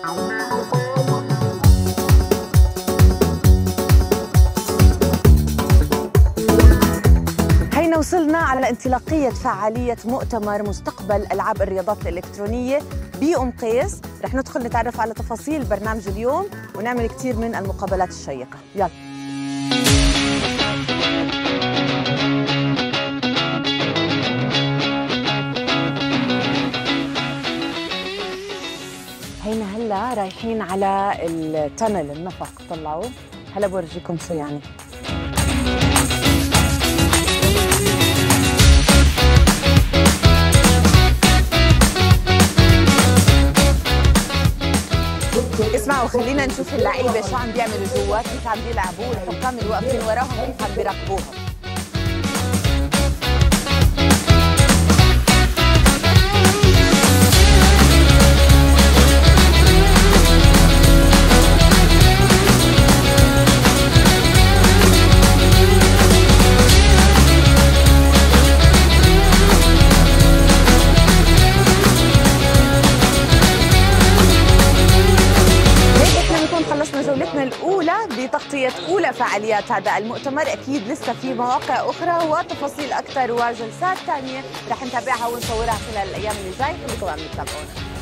هينا وصلنا على انطلاقية فعالية مؤتمر مستقبل ألعاب الرياضات الإلكترونية بأم قيس رح ندخل نتعرف على تفاصيل برنامج اليوم ونعمل كثير من المقابلات الشيقة. يلا. هينا هلا رايحين على التنل النفق. طلعوا. هلا بورجيكم شو يعني. اسمعوا خلينا نشوف اللعيبة شو عم بيعملوا جوا كيف عم بيلعبوا والحكام اللي واقفين وراهم كيف عم بيراقبوهم خلصنا جولتنا الأولى بتغطية أولى فعاليات هذا المؤتمر. أكيد لسه في مواقع أخرى وتفاصيل أكثر وجلسات ثانية رح نتابعها ونصورها خلال الأيام اللي جاي خليكم عم تتابعونا.